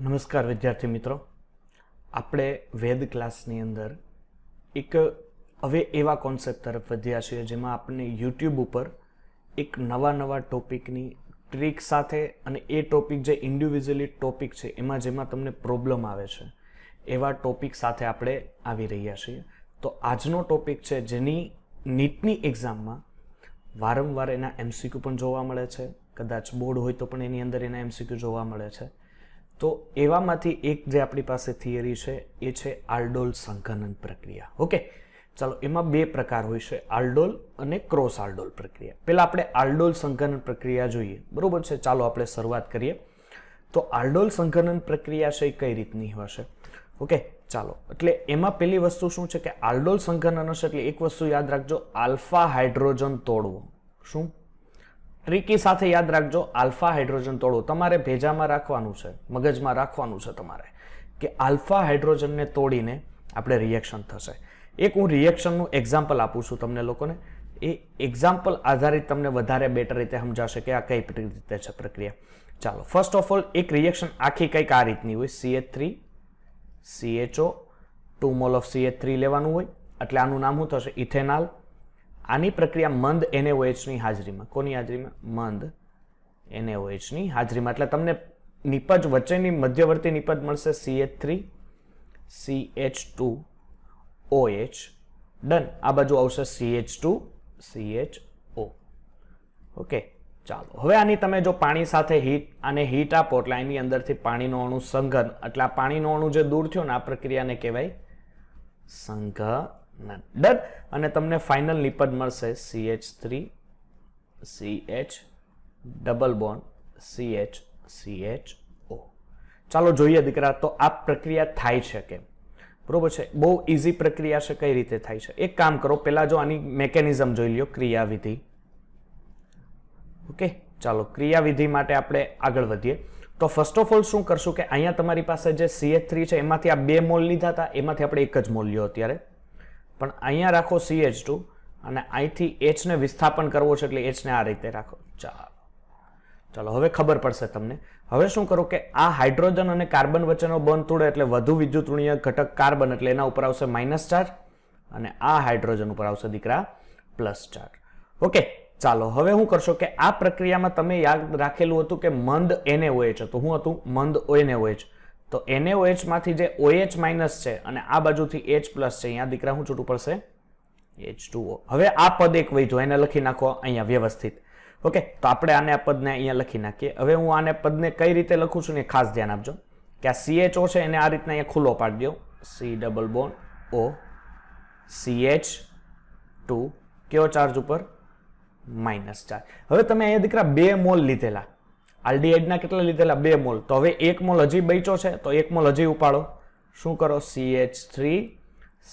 નમસ્કાર વિદ્યાર્થી મિત્રો. આપણે વેદ ક્લાસની અંદર એક હવે એવા કોન્સેપ્ટ તરફ વધ્યા છીએ જેમાં આપણને યુટ્યુબ ઉપર એક નવા નવા ટોપિકની ટ્રીક સાથે અને એ ટોપિક જે ઇન્ડિવિજ્યુઅલી ટોપિક છે એમાં જેમાં તમને પ્રોબ્લેમ આવે છે, એવા ટોપિક સાથે આપણે આવી રહ્યા છીએ. તો આજનો ટોપિક છે જેની નીટની એક્ઝામમાં વારંવાર એના એમસીક્યુ પણ જોવા મળે છે. કદાચ બોર્ડ હોય તો પણ એની અંદર એના એમસીક્યુ જોવા મળે છે. તો એવામાંથી એક જે આપણી પાસે થિયરી છે, એ છે આલ્ડોલ સંઘનન પ્રક્રિયા. ઓકે? ચાલો, એમાં બે પ્રકાર હોય છે, આલ્ડોલ અને ક્રોસ આલ્ડોલ પ્રક્રિયા. પહેલાં આપણે આલ્ડોલ સંઘનન પ્રક્રિયા જોઈએ. બરોબર છે? ચાલો આપણે શરૂઆત કરીએ. તો આલ્ડોલ સંઘનન પ્રક્રિયા છે એ કઈ રીતની હશે? ઓકે? ચાલો. એટલે એમાં પહેલી વસ્તુ શું છે કે આલ્ડોલ સંકલન હશે એટલે એક વસ્તુ યાદ રાખજો, આલ્ફા હાઇડ્રોજન તોડવો. શું? ટ્રીકી સાથે યાદ રાખજો, આલ્ફા હાઇડ્રોજન તોડો. તમારે ભેજામાં રાખવાનું છે, મગજમાં રાખવાનું છે તમારે કે આલ્ફા હાઇડ્રોજનને તોડીને આપણે રિએક્શન થશે. એક હું રિએક્શનનું એક્ઝામ્પલ આપું છું તમને લોકોને. એ એક્ઝામ્પલ આધારિત તમને વધારે બેટર રીતે સમજાશે કે આ કઈ રીતે છે પ્રક્રિયા. ચાલો ફર્સ્ટ ઓફ ઓલ એક રિએક્શન આખી કંઈક આ રીતની હોય. CH three CHO two mole of CH three લેવાનું હોય. એટલે આનું નામ શું થશે? ઇથેનાલ આની પ્રક્રિયા મંદ એનએઓએચની હાજરીમાં. કોની હાજરીમાં? મંદ એનએઓએચની હાજરીમાં. એટલે તમને નિપજ વચ્ચેની મધ્યવર્તી નિપજ મળશે CH three CH two OH done આ બાજુ આવશે CH two CH O okay ચાલો. હવે આની તમે જો પાણી સાથે હીટ અને હીટ આપો એટલે એની અંદરથી પાણીનો અણુ સંઘન. એટલે આ પાણીનો અણુ જે દૂર થયો ને, આ પ્રક્રિયાને કહેવાય સંઘનન ડન. અને તમને ફાઇનલ નિપજ મળશે. CH three CH double bond CH CH O ચાલો જોઈએ દીકરા, તો આ પ્રક્રિયા થાય છે કેમ? બરોબર છે? બહુ ઇઝી પ્રક્રિયા છે, કઈ રીતે થાય છે? એક કામ કરો, પહેલાં જો આની મેકેનિઝમ જોઈ લ્યો, ક્રિયાવિધિ. ઓકે? ચાલો, ક્રિયાવિધિ માટે આપણે આગળ વધીએ. તો ફર્સ્ટ ઓફ ઓલ શું કરશું કે અહીંયા તમારી પાસે જે સીએચ થ્રી છે, એમાંથી આ બે મોલ લીધા હતા, એમાંથી આપણે એક જ મોલ લ્યો અત્યારે. પણ અહીંયા રાખો સી એચ ટુ અને અહીંથી એચને વિસ્થાપન કરવો છે એટલે એચને આ રીતે રાખો. ચાલો. ચાલો, હવે ખબર પડશે તમને. હવે શું કરો કે આ હાઇડ્રોજન અને કાર્બન વચ્ચેનો બંધ તોડે એટલે વધુ વિદ્યુતઋણીય ઘટક કાર્બન એટલે એના ઉપર આવશે માઇનસ ચાર્જ અને આ હાઇડ્રોજન ઉપર આવશે દીકરા પ્લસ ચાર્જ ઓકે, ચાલો, હવે હું કરશો કે આ પ્રક્રિયામાં તમે યાદ રાખેલું હતું કે મંદ એને ઓએચ તો શું હતું. મંદ એનએઓએચ તો એનએઓએચમાંથી જે ઓએચ માઇનસ છે અને આ બાજુથી એચ પ્લસ છે, અહીંયા દીકરા શું છૂટું પડશે? એચ ટુ હવે આ પદ એક વહી એને લખી નાખો અહીંયા વ્યવસ્થિત. ઓકે, તો આપણે આને પદને અહીંયા લખી નાખીએ. હવે હું આને પદને કઈ રીતે લખું છું ને ખાસ ધ્યાન આપજો. કે આ સીએચઓ છે, એને આ રીતના અહીંયા ખુલ્લો પાડી દો. C double bond O CH two, કયો ચાર્જ ઉપર? માઇનસ ચાર્જ હવે તમે અહીંયા દીકરા બે મોલ લીધેલા. આલ્ડીહાઇડના કેટલા લીધેલા? બે મોલ. તો હવે એક મોલ હજી બચ્યો છે, તો એક મોલ હજી ઉપાડો. શું કરો? સીએચ થ્રી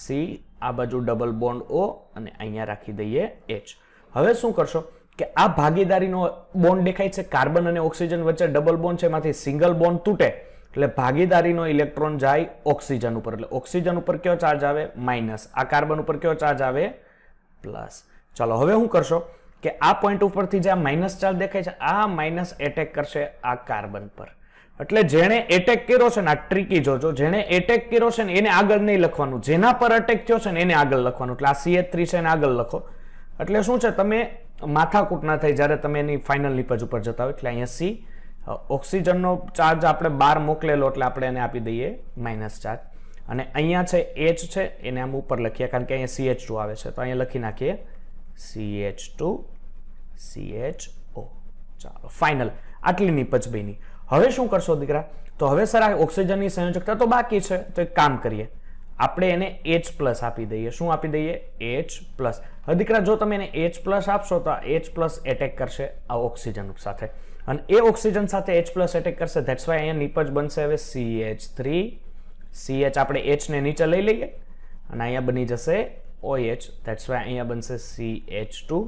સી આ બાજુ ડબલ બોન્ડ ઓ અને અહીંયા રાખી દઈએ એચ હવે શું કરશો? કે આ ભાગીદારીનો બોન્ડ દેખાય છે, કાર્બન અને ઓક્સિજન વચ્ચે ડબલ બોન્ડ છે, એમાંથી સિંગલ બોન્ડ તૂટે, એટલે ભાગીદારીનો ઇલેક્ટ્રોન જાય ઓક્સિજન ઉપર. એટલે ઓક્સિજન ઉપર કયો ચાર્જ આવે? માઇનસ આ કાર્બન ઉપર કયો ચાર્જ આવે? પ્લસ ચાલો, હવે શું કરશો? કે આ પોઈન્ટ ઉપરથી જે આ માઇનસ ચાર્જ દેખાય છે, આ માઇનસ એટેક કરશે આ કાર્બન પર. એટલે જેણે એટેક કર્યો છે ને, આ ટ્રીકી જોજો, જેણે એટેક કર્યો છે ને, એને આગળ નહીં લખવાનું. જેના પર અટેક થયો છે ને, એને આગળ લખવાનું. એટલે આ સીએચ થ્રી છે એને આગળ લખો. એટલે શું છે, તમે માથાકૂટ ના થાય જ્યારે તમે એની ફાઇનલ નિપજ ઉપર જતા હોય. એટલે અહીંયા સી ઓક્સિજનનો ચાર્જ આપણે બાર મોકલેલો, એટલે આપણે એને આપી દઈએ માઇનસ ચાર્જ અને અહીંયા છે એચ છે, એને આમ ઉપર લખીએ, કારણ કે અહીંયા સીએચ ટુ આવે છે. તો અહીંયા લખી નાખીએ સીએચ ટુ સીએચ ઓ ચાલો ફાઇનલ આટલી નિપજ બની. હવે શું કરશો દીકરા? તો હવે સર, આ ઓક્સિજનની સંયોજકતા તો બાકી છે. તો એક કામ કરીએ. આપણે એને એચ પ્લસ આપી દઈએ. શું આપી દઈએ? એચ પ્લસ હવે દીકરા, જો તમે એને એચ પ્લસ આપશો, તો એચ પ્લસ એટેક કરશે આ ઓક્સિજન સાથે. અને એ ઓક્સિજન સાથે એચ પ્લસ એટેક કરશે. ધેટ્સ વાય અહીંયા નિપજ બનશે હવે C H three C H આપણે એચને નીચે લઈ લઈએ. અને અહીંયા બની જશે ઓ એચ ધેટ્સ વાય અહીંયા બનશે C H two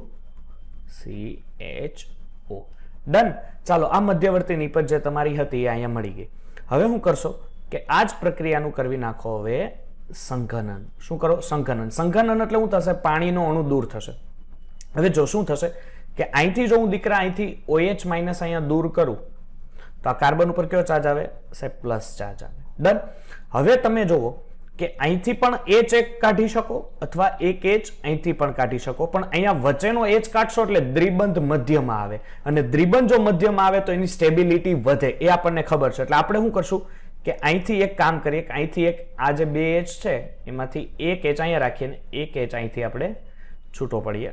C H O done ચાલો, આ મધ્યવર્તી નિપજ જે તમારી હતી એ અહીંયા મળી ગઈ. હવે શું કરશો કે આ જ પ્રક્રિયાનું કરવી નાખો હવે સંઘનન. શું કરો? સંઘનન. સંઘનન એટલે શું થશે? પાણીનો અણુ દૂર થશે. હવે જો શું થશે કે અહીંથી જો હું દીકરા અહીંથી ઓએચ માઇનસ અહીંયા દૂર કરું, તો આ કાર્બન ઉપર કયો ચાર્જ આવે? સાહેબ પ્લસ ચાર્જ આવે. ડન હવે તમે જુઓ કે અહીંથી પણ એચ એક કાઢી શકો અથવા એક એચ અહીંથી પણ કાઢી શકો. પણ અહીંયા વચ્ચેનો એચ કાઢશો એટલે દ્રિબંધ મધ્યમાં આવે. અને દ્રિબંધ જો મધ્યમાં આવે તો એની સ્ટેબિલિટી વધે. એ આપણને ખબર છે. એટલે આપણે શું કરશું કે અહીંથી એક કામ કરીએ કે અહીંથી એક આ જે બે એચ છે, એમાંથી એક એચ અહીંયા રાખીએ ને એક એચ અહીંથી આપણે છૂટો પડીએ.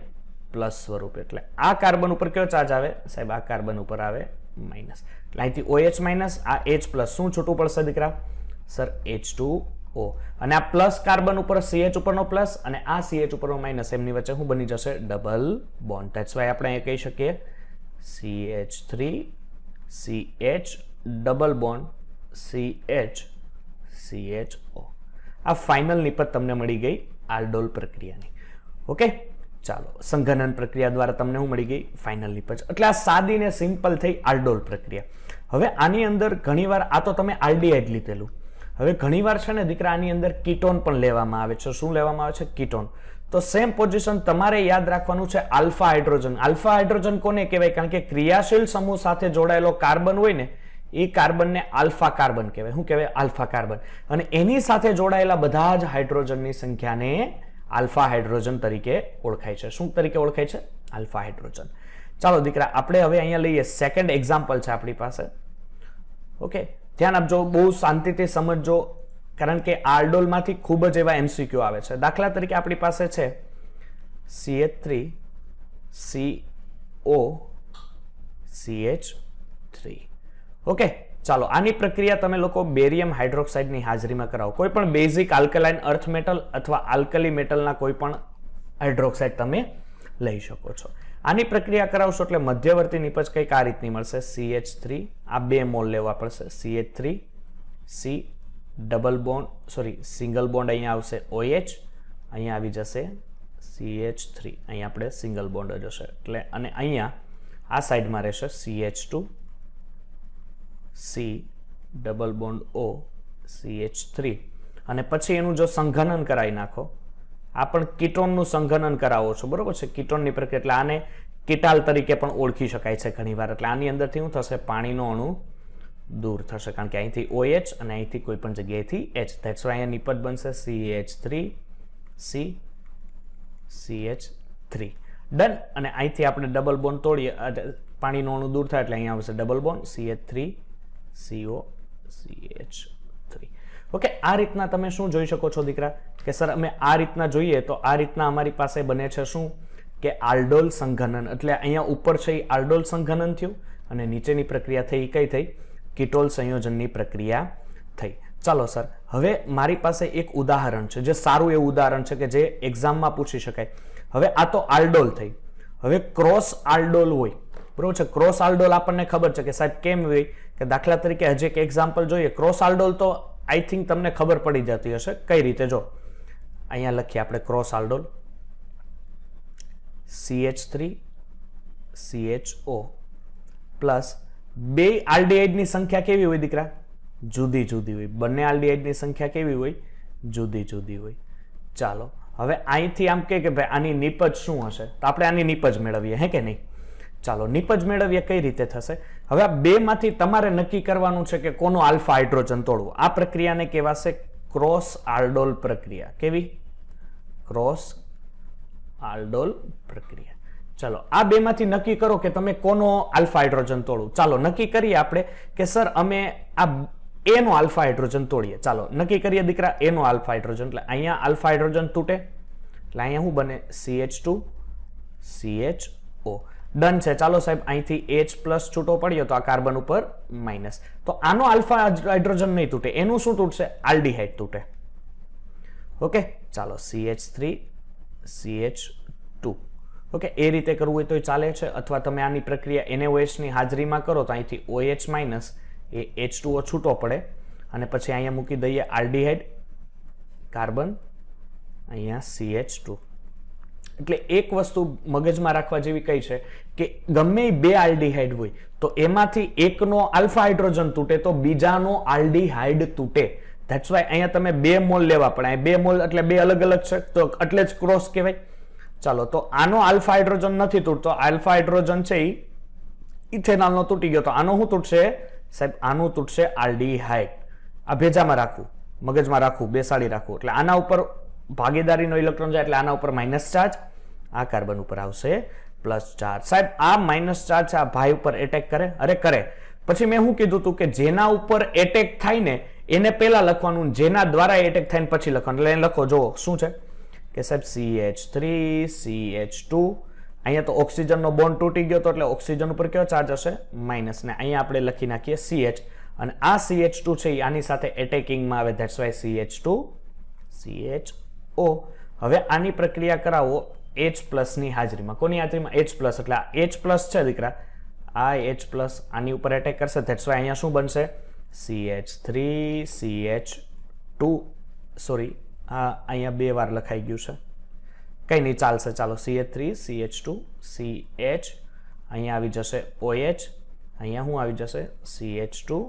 પ્લસ સ્વરૂપ. એટલે આ કાર્બન ઉપર કયો ચાર્જ આવે? સાહેબ, આ કાર્બન ઉપર આવે માઇનસ. એટલે અહીંથી ઓએચ માઇનસ, આ એચ પ્લસ. શું છૂટું પડશે, દીકરા? Sir, H two O. અને આ પ્લસ કાર્બન ઉપર સીએચ ઉપરનો પ્લસ અને આ સીએચ ઉપરનો માઇનસ, એમની વચ્ચે શું બની જશે ડબલ બોન્ડ ધેટ્સ વાય આપણે અહીંયા કહી શકીએ CH three CH double bond CH CH O આ ફાઇનલ નિપત તમને મળી ગઈ આલ્ડોલ પ્રક્રિયાની. ઓકે ચાલો, સંઘનન પ્રક્રિયા દ્વારા તમને શું મળી ગઈ ફાઇનલ નિપજ. એટલે આ સાદી ને સિમ્પલ થઈ આલ્ડોલ પ્રક્રિયા. હવે આની અંદર ઘણીવાર, આ તો તમે આલ્ડીહાઇડ લીધેલું. હવે ઘણીવાર છે ને દીકરા આની અંદર કીટોન પણ લેવામાં આવે છે. શું લેવામાં આવે છે? કીટોન તો સેમ પોઝિશન તમારે યાદ રાખવાનું છે આલ્ફા હાઇડ્રોજન. આલ્ફા હાઇડ્રોજન કોને કહેવાય? કારણ કે ક્રિયાશીલ સમૂહ સાથે જોડાયેલો કાર્બન હોય ને, એ કાર્બનને આલ્ફા કાર્બન કહેવાય. શું કહેવાય? Alpha carbon. અને એની સાથે જોડાયેલા બધા જ હાઇડ્રોજનની સંખ્યાને આલ્ફા હાઇડ્રોજન તરીકે ઓળખાય છે. શું તરીકે ઓળખાય છે? Alpha hydrogen. ચાલો દીકરા, આપણે હવે અહીંયા લઈએ. સેકન્ડ એક્ઝામ્પલ છે આપણી પાસે. ઓકે ધ્યાન આપજો, બહુ શાંતિથી સમજજો, કારણ કે આર્ડોલમાંથી ખૂબ જ એવા એમસીક્યુ આવે છે. દાખલા તરીકે આપણી પાસે છે CH three C O CH three okay ચાલો, આની પ્રક્રિયા તમે લોકો બેરિયમ હાઇડ્રોક્સાઇડની હાજરીમાં કરાવો. કોઈ પણ બેઝિક આલ્કલાઇન અર્થ મેટલ અથવા આલ્કલી મેટલના કોઈ પણ હાઇડ્રોક્સાઇડ તમે લઈ શકો છો. આની પ્રક્રિયા કરાવશો એટલે મધ્યવર્તી નિપજ કંઈક આ રીતની મળશે. સીએચ થ્રી આ બે મોલ લેવા પડશે. CH three C double bond sorry single bond અહીંયા આવશે. ઓએચ અહીંયા આવી જશે. સીએચ થ્રી અહીંયા આપણે સિંગલ બોન્ડ જ હશે. એટલે અને અહીંયા આ સાઈડમાં રહેશે CH two C double bond O CH3 three અને પછી એનું જો સંઘનન કરાવી નાખો આ પણ કીટોનનું સંઘનન કરાવો છો. બરોબર છે? કીટોનની પ્રક્રિયા એટલે આને કિટાલ તરીકે પણ ઓળખી શકાય છે ઘણીવાર. એટલે આની અંદરથી શું થશે? પાણીનો અણુ દૂર થશે. કારણ કે અહીંથી ઓએચ અને અહીંથી કોઈ પણ જગ્યાએથી એચ ધેટ્સ અહીંયા નિપજ બનશે C H three C C H three done અને અહીંથી આપણે ડબલ બોન્ડ તોડીએ. પાણીનો અણુ દૂર થાય એટલે અહીંયા આવશે double bond CH3 three CO C H three okay આ રીતના તમે શું જોઈ શકો છો દીકરા? કે સર, અમે આ રીતના જોઈએ તો આ રીતના અમારી પાસે બને છે શું? કે આલ્ડોલ સંઘનન. એટલે અહીંયા ઉપર છે એ આલ્ડોલ સંઘનન થયું અને નીચેની પ્રક્રિયા થઈ, કઈ થઈ? કિટોલ સંયોજનની પ્રક્રિયા થઈ. ચાલો સર, હવે મારી પાસે એક ઉદાહરણ છે, જે સારું એવું ઉદાહરણ છે કે જે એક્ઝામમાં પૂછી શકાય. હવે આ તો આલ્ડોલ થઈ. હવે ક્રોસ આલ્ડોલ હોય. બરોબર છે? ક્રોસ આલ્ડોલ આપણને ખબર છે કે સાહેબ કેમ હોય? કે દાખલા તરીકે હજી એક એક્ઝામ્પલ જોઈએ. ક્રોસ આલ્ડોલ તો આઈ થિંક તમને ખબર પડી જતી હશે. કઈ રીતે? જો. અહીંયા લખીએ આપણે cross aldol CH three CHO plus બે આલ્ડીહાઇડની સંખ્યા કેવી હોય દીકરા? જુદી જુદી હોય. બંને આલ્ડીહાઇડની સંખ્યા કેવી હોય? જુદી જુદી હોય. ચાલો, હવે અહીંથી આમ કે ભાઈ આની નીપજ શું હશે? તો આપણે આની નીપજ મેળવીએ, હે કે નહીં? ચાલો નિપજ મેળવીએ કઈ રીતે થશે? હવે આ બેમાંથી તમારે નક્કી કરવાનું છે કે કોનો આલ્ફા હાઇડ્રોજન તોડવું? આ પ્રક્રિયાને કહેવાશે ક્રોસ આલ્ડોલ પ્રક્રિયા. કેવી? ક્રોસ આલ્ડોલ પ્રક્રિયા. ચાલો, આ બેમાંથી નક્કી કરો કે તમે કોનો આલ્ફા હાઇડ્રોજન તોડું. ચાલો, નક્કી કરીએ આપણે કે સર, અમે આ એનો આલ્ફા હાઇડ્રોજન તોડીએ. ચાલો, નક્કી કરીએ દીકરા એનો આલ્ફા હાઇડ્રોજન. એટલે અહીંયા આલ્ફા હાઇડ્રોજન તૂટે. એટલે અહીંયા શું બને? સીએચ ટુ CHO ડન છે. ચાલો સાહેબ, અહીંથી એચ પ્લસ છૂટો પડ્યો તો આ કાર્બન ઉપર માઇનસ તો આનો આલ્ફા હાઇડ્રોજન નહીં તૂટે. એનું શું તૂટશે? આલ્ડીહાઇડ તૂટે. ઓકે? ચાલો સીએચ થ્રી CH2 ઓકે? એ રીતે કરવું હોય તો ચાલે છે અથવા તમે આની પ્રક્રિયા એનએઓએચની હાજરીમાં કરો તો અહીંથી ઓએચ માઇનસ એ H2O છૂટો પડે. અને પછી અહીંયા મૂકી દઈએ આલ્ડીહાઇડ કાર્બન, અહીંયા CH2 એટલે એક વસ્તુ મગજમાં રાખવા જેવી કઈ છે કે ગમે બે આલ્ડીહાઇડ હોય, તો એમાંથી એકનો આલ્ફા હાઇડ્રોજન તૂટે તો બીજાનો આલ્ડીહાઇડ તૂટે. ધેટ્સ વાય અહીંયા તમે બે મોલ લેવા પડે. બે મોલ એટલે બે અલગ અલગ છે, તો એટલે જ ક્રોસ કહેવાય. ચાલો, તો આનો આલ્ફા હાઇડ્રોજન નથી તૂટતો. આલ્ફા હાઇડ્રોજન છે એ ઇથેનોલનો તૂટી ગયો. તો આનો શું તૂટશે? સાહેબ, આનું તૂટશે આલ્ડીહાઇડ. આ ભેજામાં રાખવું. મગજમાં રાખવું, બેસાડી રાખવું. એટલે આના ઉપર ભાગીદારીનો ઇલેક્ટ્રોન જાય એટલે આના ઉપર માઇનસ ચાર્જ આ કાર્બન ઉપર આવશે પ્લસ ચાર્જ સાહેબ, આ માઇનસ ચાર્જ આ ભાઈ ઉપર એટેક કરે? અરે, કરે. પછી મેં શું કીધું હતું કે જેના ઉપર એટેક થાય ને, એને પહેલા લખવાનું, જેના દ્વારા એટેક થાય ને પછી લખવાનું. એટલે એને લખો, જુઓ, શું છે? કે સાહેબ C H three C H two અહીંયા તો ઓક્સિજનનો બોન્ડ તૂટી ગયો તો એટલે ઓક્સિજન ઉપર કયો ચાર્જ હશે? માઇનસ ને અહીંયા આપણે લખી નાખીએ સી એચ અને આ સી એચ ટુ છે આની સાથે એટેકિંગમાં આવે. That's why C H two C H O. હવે આની પ્રક્રિયા કરાવો એચ પ્લસની હાજરીમાં. કોની હાજરીમાં? એચ પ્લસ એટલે આ એચ પ્લસ છે દીકરા. આ એચ પ્લસ આની ઉપર એટેક કરશે. ધેટ્સ વાય અહીંયા શું બનશે? C H three C H two sorry આ અહીંયા બે વાર લખાઈ ગયું છે. કંઈ નહીં, ચાલશે, ચાલો. C H three C H two C H અહીંયા આવી જશે ઓ એચ અહીંયા શું આવી જશે? C H two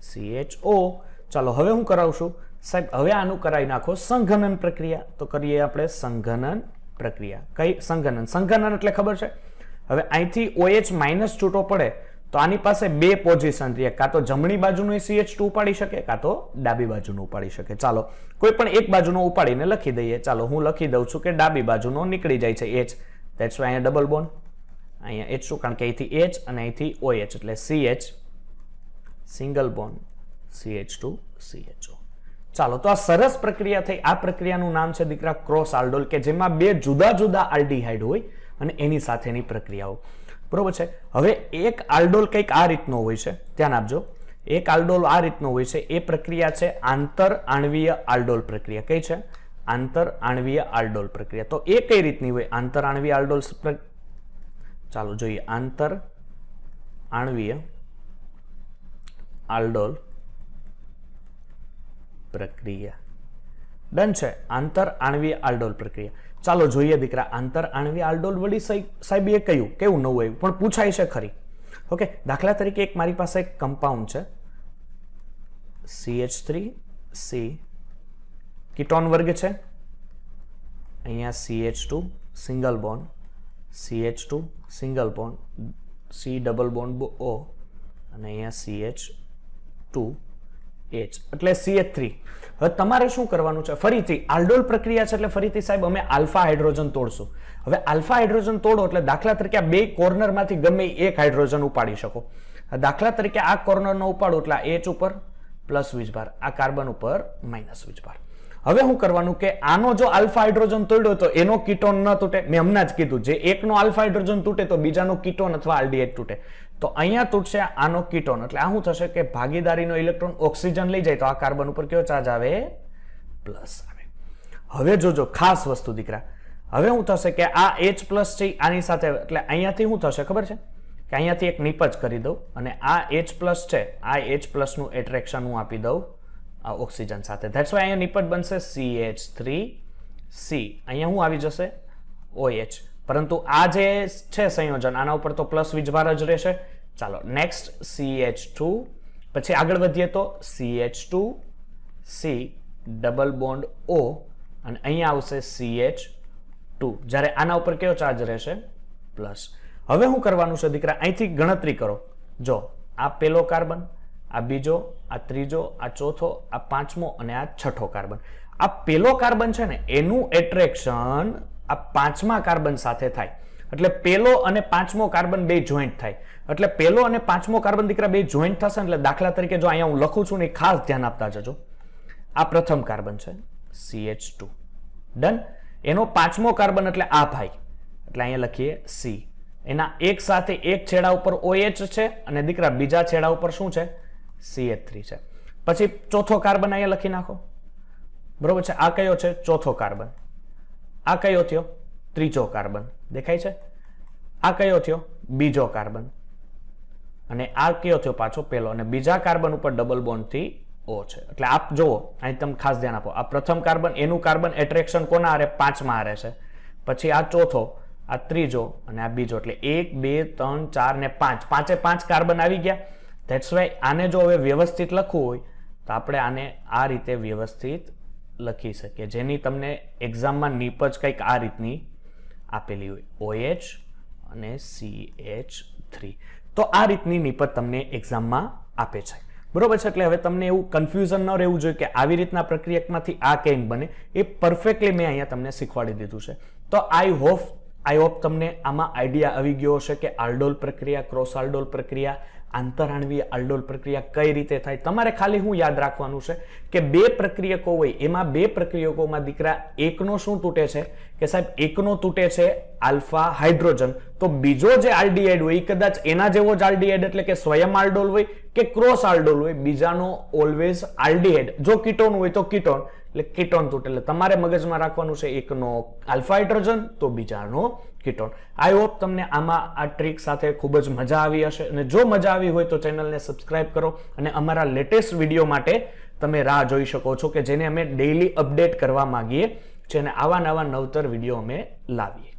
C H O ચાલો, હવે હું કરાવશું સાહેબ, હવે આનું કરાવી નાખો. સંઘનન પ્રક્રિયા. તો કરીએ આપણે સંઘનન પ્રક્રિયા. કઈ સંઘનન? સંઘનન એટલે ખબર છે? હવે અહીંથી ઓએચ માઇનસ છૂટો પડે તો આની પાસે બે પોઝિશન રહે. કાં તો જમણી બાજુનું CH2 ઉપાડી શકે, કાં તો ડાબી બાજુનું ઉપાડી શકે. ચાલો, કોઈ પણ એક બાજુનો ઉપાડીને લખી દઈએ. ચાલો, હું લખી દઉં છું કે ડાબી બાજુનો નીકળી જાય છે એચ. દેટ્સ વાય અહીંયા ડબલ બોન્ડ અહીંયા એચ શું? કારણ કે અહીંથી એચ અને અહીંથી ઓએચ. એટલે CH single bond CH2 CHO ચાલો, તો આ સરસ પ્રક્રિયા થઈ. આ પ્રક્રિયાનું નામ છે દીકરા ક્રોસ આલ્ડોલ, કે જેમાં બે જુદા જુદા આલ્ડીહાઇડ હોય અને એની સાથેની પ્રક્રિયાઓ. બરોબર છે? હવે એક આલ્ડોલ કંઈક આ રીતનો હોય છે. ધ્યાન આપજો. એક આલ્ડોલ આ રીતનો હોય છે. એ પ્રક્રિયા છે આંતર આણવીય આલ્ડોલ પ્રક્રિયા. કઈ છે? આંતર આણવીય આલ્ડોલ પ્રક્રિયા. તો એ કઈ રીતની હોય? આંતર આણવીય આલ્ડોલ ચાલો જોઈએ. આંતર આણવીય આલ્ડોલ પ્રક્રિયા. ડન છે. આંતર આણવી આલ્ડોલ પ્રક્રિયા. ચાલો જોઈએ દીકરા, આંતર આણવી આલ્ડોલ વળી સાહેબ એ કહ્યું કેવું નવું આવ્યું પણ પૂછાય છે ખરી. ઓકે, દાખલા તરીકે એક મારી પાસે એક કમ્પાઉન્ડ છે. C H three C ketone વર્ગ છે. અહીંયા C H two single bond C H two single bond C double bond O અને અહીંયા સી એચ ટુ એચ એટલે સી એચ થ્રી હવે તમારે શું કરવાનું છે? ફરીથી આલ્ડોલ પ્રક્રિયા છે એટલે ફરીથી સાહેબ અમે આલ્ફા હાઇડ્રોજન તોડશું. હવે આલ્ફા હાઇડ્રોજન તોડો એટલે દાખલા તરીકે આ બે કોર્નરમાંથી ગમે એક હાઇડ્રોજન ઉપાડી શકો. દાખલા તરીકે આ કોર્નરનો ઉપાડો એટલે એચ ઉપર પ્લસ વીજભાર આ કાર્બન ઉપર માઇનસ વીજભાર હવે શું કરવાનું કે આનો જો આલ્ફા હાઇડ્રોજન તોડ્યો તો એનો કીટોન ન તૂટે. મેં હમણાં જ કીધું, જે એકનો આલ્ફા હાઇડ્રોજન તૂટે તો બીજાનો કીટોન અથવા આલ્ડીએટ તૂટે. તો અહીંયા તૂટશે આનો કીટોન. એટલે આ શું થશે કે ભાગીદારીનો ઇલેક્ટ્રોન ઓક્સિજન લઈ જાય તો આ કાર્બન ઉપર કયો ચાર્જ આવે? પ્લસ આવે. હવે જોજો, ખાસ વસ્તુ દીકરા. હવે શું થશે કે આ એચ પ્લસ છે આની સાથે એટલે અહીંયાથી શું થશે ખબર છે? કે અહીંયાથી એક નિપજ કરી દઉં અને આ એચ પ્લસ છે, આ એચ પ્લસનું એટ્રેક્શન હું આપી દઉં. આ ઓક્સિજન સાથે. ધેટ્સ વાય અહીંયા નિપટ બનશે સી એચ થ્રી સી અહીંયા શું આવી જશે ઓએચ પરંતુ આ જે છે સંયોજન, આના ઉપર તો પ્લસ વીજભાર જ રહેશે. ચાલો નેક્સ્ટ સી એચ ટુ પછી આગળ વધીએ તો C H two C double bond O અને અહીંયા આવશે સી એચ ટુ જ્યારે આના ઉપર કયો ચાર્જ રહેશે? પ્લસ હવે શું કરવાનું છે, દીકરા, અહીંથી ગણતરી કરો. જો, આ પેલો કાર્બન આ બીજો, આ ત્રીજો, આ ચોથો, આ પાંચમો અને આ છઠ્ઠો કાર્બન. આ પેલો કાર્બન છે ને, એનું એટ્રેક્શન આ પાંચમા કાર્બન સાથે થાય. એટલે પેલો અને પાંચમો કાર્બન બે જોઈન્ટ થાય. એટલે પેલો અને પાંચમો કાર્બન દીકરા બે જોઈન્ટ થશે એટલે દાખલા તરીકે જો અહીંયા હું લખું છું ને ખાસ ધ્યાન આપતા જજો. આ પ્રથમ કાર્બન છે CH2 ટુ ડન એનો પાંચમો કાર્બન એટલે આ ભાઈ. એટલે અહીંયા લખીએ સી એના એક સાથે એક છેડા ઉપર OH છે અને દીકરા બીજા છેડા ઉપર શું છે? CH3 છે. પછી ચોથો કાર્બન અહીંયા લખી નાખો. બરોબર છે? આ કયો છે? ચોથો કાર્બન. આ કયો થયો? ત્રીજો કાર્બન. દેખાય છે? આ કયો થયો? બીજો કાર્બન. અને આ કયો થયો પાછો? પેલો. અને બીજા કાર્બન ઉપર ડબલ બોન્ડથી ઓ છે. એટલે આપ જુઓ, અહીં તમે ખાસ ધ્યાન આપો. આ પ્રથમ કાર્બન, એનું કાર્બન એટ્રેક્શન કોના હારે પાંચમાં હારે છે. પછી આ ચોથો, આ ત્રીજો અને આ બીજો. એટલે એક, બે, ત્રણ, ચાર ને પાંચ. પાંચે પાંચ કાર્બન આવી ગયા. ધેટ્સ વાય આને જો હવે વ્યવસ્થિત લખવું હોય, તો આપણે આને આ રીતે વ્યવસ્થિત લખી શકીએ. જેની તમને એક્ઝામમાં નીપજ કંઈક આ રીતની આપેલી હોય. ઓએચ અને સી એચ થ્રી તો આ રીતની નીપજ તમને એક્ઝામમાં આપે છે. બરોબર છે? એટલે હવે તમને એવું કન્ફ્યુઝન ન રહેવું જોઈએ કે આવી રીતના પ્રક્રિયકમાંથી આ કેમ બને. એ પરફેક્ટલી મેં અહીંયા તમને શીખવાડી દીધું છે. તો આઈ હોપ આઈ હોપ તમને આમાં આઈડિયા આવી ગયો હશે કે આલ્ડોલ પ્રક્રિયા, ક્રોસ આલ્ડોલ પ્રક્રિયા આંતરાણવીય આલ્ડોલ પ્રક્રિયા કઈ રીતે થાય, તમારે ખાલી હું યાદ રાખવાનું છે કે બે પ્રક્રિયકો હોય, એમાં બે પ્રક્રિયકોમાં દીકરા એકનો શું તૂટે છે? કે સાહેબ, એકનો તૂટે છે આલ્ફા હાઇડ્રોજન. તો બીજો જે આલ્ડીહાઇડ હોય કદાચ એના જેવો જ આલ્ડીહાઇડ એટલે કે સ્વયં આલ્ડોલ હોય કે ક્રોસ આલ્ડોલ હોય, બીજાનો ઓલવેઝ આલ્ડીહાઇડ. જો કીટોન હોય તો કીટોન, એટલે કીટોન તૂટે. એટલે તમારે મગજમાં રાખવાનું છે એકનો આલ્ફા હાઇડ્રોજન, તો બીજાનો કીટોન. આઈ હોપ તમને આમાં આ ટ્રીક સાથે ખૂબ જ મજા આવી હશે અને જો મજા આવી હોય તો ચેનલને સબસ્ક્રાઇબ કરો અને અમારા લેટેસ્ટ વીડિયો માટે તમે રાહ જોઈ શકો છો કે જેને અમે ડેઈલી અપડેટ કરવા માંગીએ છીએ અને આવા નવા નવતર વીડિયો અમે લાવીએ.